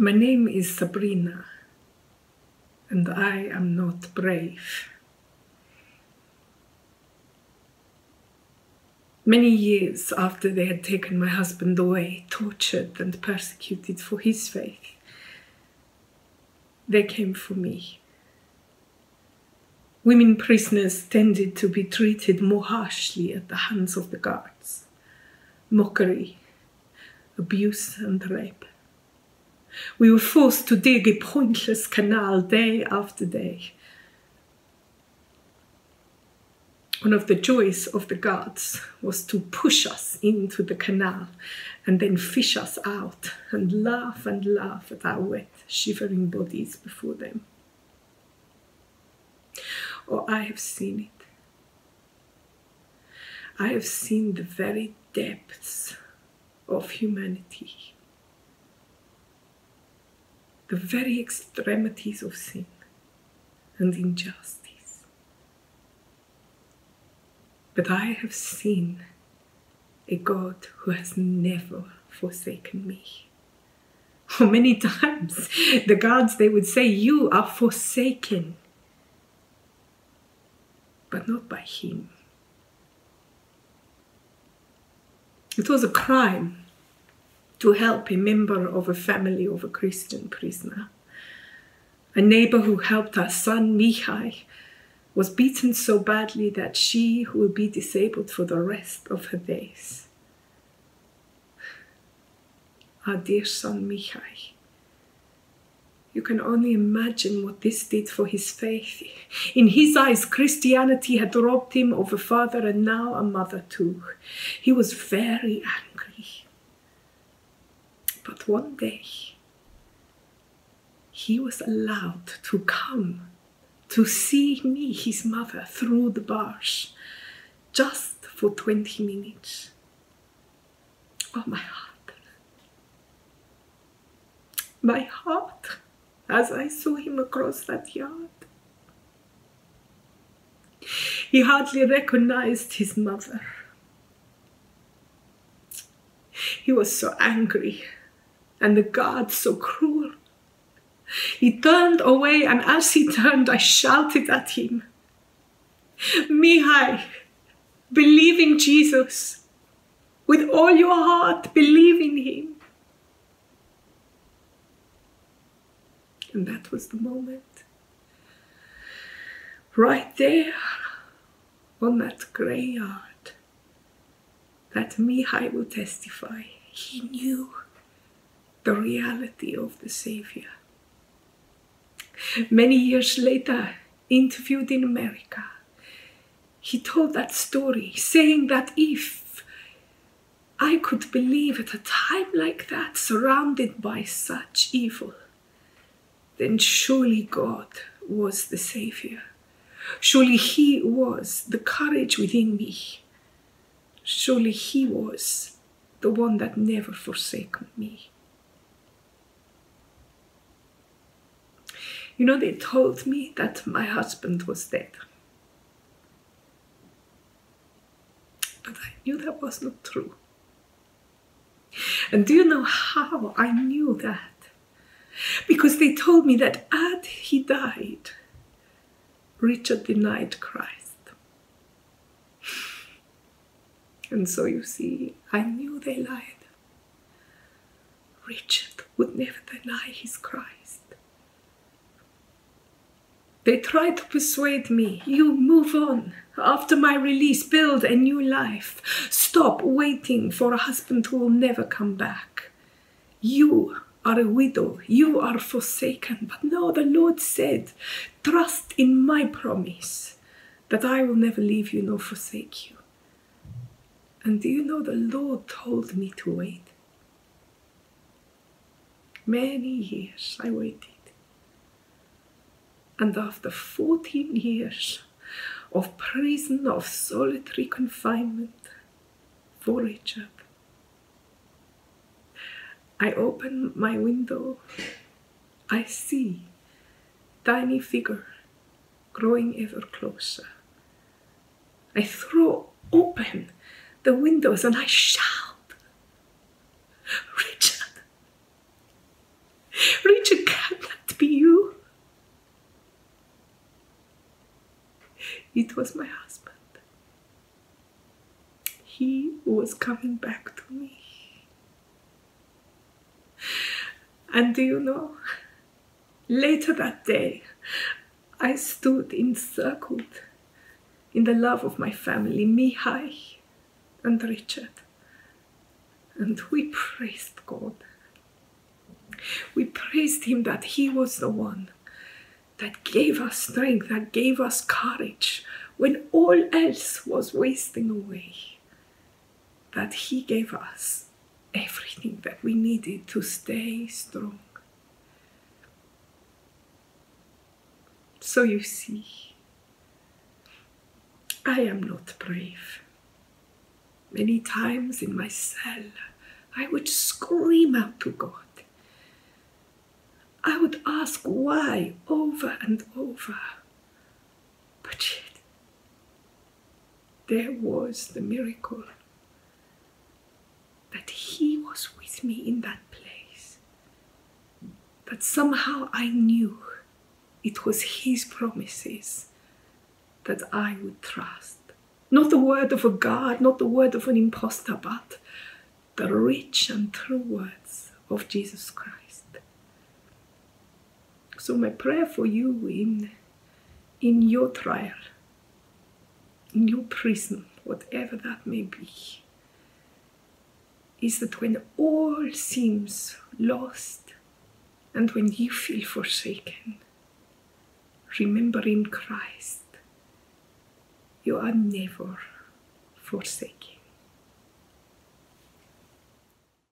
My name is Sabrina, and I am not brave. Many years after they had taken my husband away, tortured and persecuted for his faith, they came for me. Women prisoners tended to be treated more harshly at the hands of the guards. Mockery, abuse, and rape. We were forced to dig a pointless canal day after day. One of the joys of the gods was to push us into the canal and then fish us out and laugh and laugh at our wet, shivering bodies before them. Oh, I have seen it. I have seen the very depths of humanity the very extremities of sin and injustice. But I have seen a God who has never forsaken me. For many times, the gods they would say, You are forsaken, but not by Him. It was a crime to help a member of a family of a Christian prisoner. A neighbor who helped our son Mihai was beaten so badly that she will be disabled for the rest of her days. Our dear son Mihai. You can only imagine what this did for his faith. In his eyes, Christianity had robbed him of a father and now a mother too. He was very angry. But one day, he was allowed to come to see me, his mother, through the bars, just for 20 minutes. Oh, my heart. My heart, as I saw him across that yard. He hardly recognized his mother. He was so angry and the guard so cruel. He turned away, and as he turned, I shouted at him, Mihai, believe in Jesus. With all your heart, believe in him. And that was the moment. Right there on that grey yard, that Mihai will testify. He knew the reality of the Savior. Many years later, interviewed in America, he told that story, saying that if I could believe at a time like that, surrounded by such evil, then surely God was the Savior. Surely He was the courage within me. Surely He was the one that never forsaken me. You know, they told me that my husband was dead. But I knew that was not true. And do you know how I knew that? Because they told me that as he died, Richard denied Christ. And so you see, I knew they lied. Richard would never deny his Christ. They tried to persuade me, you move on. After my release, build a new life. Stop waiting for a husband who will never come back. You are a widow, you are forsaken. But no, the Lord said, trust in my promise that I will never leave you nor forsake you. And do you know the Lord told me to wait? Many years I waited. And after 14 years of prison, of solitary confinement for Richard, I open my window. I see tiny figure growing ever closer. I throw open the windows and I shout, Richard, it was my husband. He was coming back to me. And do you know, later that day, I stood encircled in the love of my family, Mihai and Richard. And we praised God. We praised Him that He was the one that gave us strength, that gave us courage when all else was wasting away. That He gave us everything that we needed to stay strong. So you see, I am not brave. Many times in my cell, I would scream out to God. I would ask why over and over. But yet, there was the miracle that He was with me in that place. That somehow I knew it was His promises that I would trust. Not the word of a God, not the word of an impostor, but the rich and true words of Jesus Christ. So my prayer for you in in your trial, in your prison, whatever that may be, is that when all seems lost and when you feel forsaken, remember in Christ, you are never forsaken.